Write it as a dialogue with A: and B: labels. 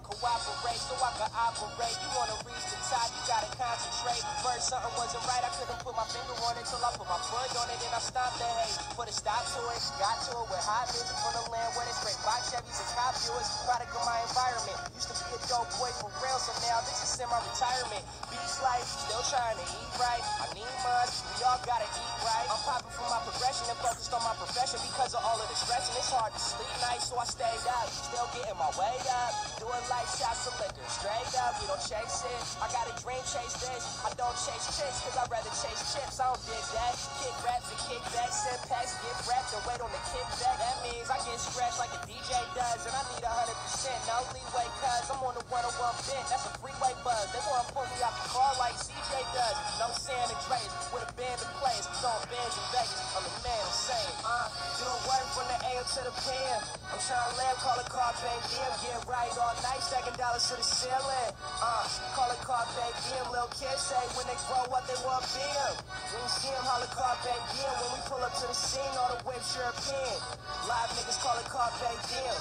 A: separate so I can operate. You wanna reach the top, you gotta concentrate. First something wasn't right, I couldn't put my finger on it till I put my foot on it and I stopped the hate. Put a stop to it, got to it with hot music from the land where they straight box Chevys and cop viewers. Product of my environment. Used to be a dope boy for real, so now this is semi-retirement. Beach life, still trying to eat right. I need months, we all gotta eat right. I'm popping for my progression and focused on my profession because of all of the stress and It's hard to sleep nights, so I stayed up. Getting my way up. Doing light shots of liquor, straight up. We don't chase it. I got a dream, chase this. I don't chase chicks, cause I'd rather chase chips. I don't dig that. Kick raps and kick back, send packs, get wrapped and wait on the kickback. That means I get scratched like a DJ does, and I need a hundred percent. No leeway, cuz I'm on the 101 bent. That's a freeway buzz. They wanna pull me out the car like CJ does. No San Andreas to the PM. I'm trying to land, call it Carpe Diem. Get right all night, stacking dollars to the ceiling. Uh, call it Carpe Diem. Little kids say when they grow up, they want BM. When you see them, holler Carpe Diem. When we pull up to the scene, all the whips European. Live niggas call it Carpe Diem.